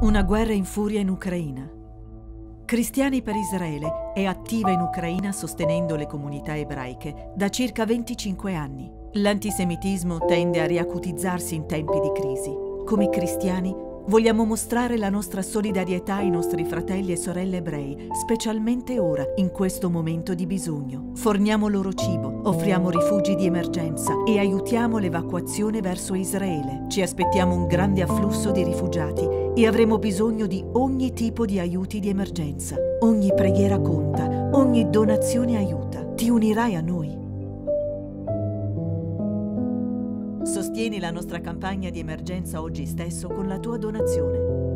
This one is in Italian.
Una guerra in furia in Ucraina. Cristiani per Israele è attiva in Ucraina sostenendo le comunità ebraiche da circa 25 anni. L'antisemitismo tende a riacutizzarsi in tempi di crisi. Come cristiani vogliamo mostrare la nostra solidarietà ai nostri fratelli e sorelle ebrei, specialmente ora, in questo momento di bisogno. Forniamo loro cibo, offriamo rifugi di emergenza e aiutiamo l'evacuazione verso Israele. Ci aspettiamo un grande afflusso di rifugiati e avremo bisogno di ogni tipo di aiuti di emergenza. Ogni preghiera conta, ogni donazione aiuta. Ti unirai a noi. Sostieni la nostra campagna di emergenza oggi stesso con la tua donazione.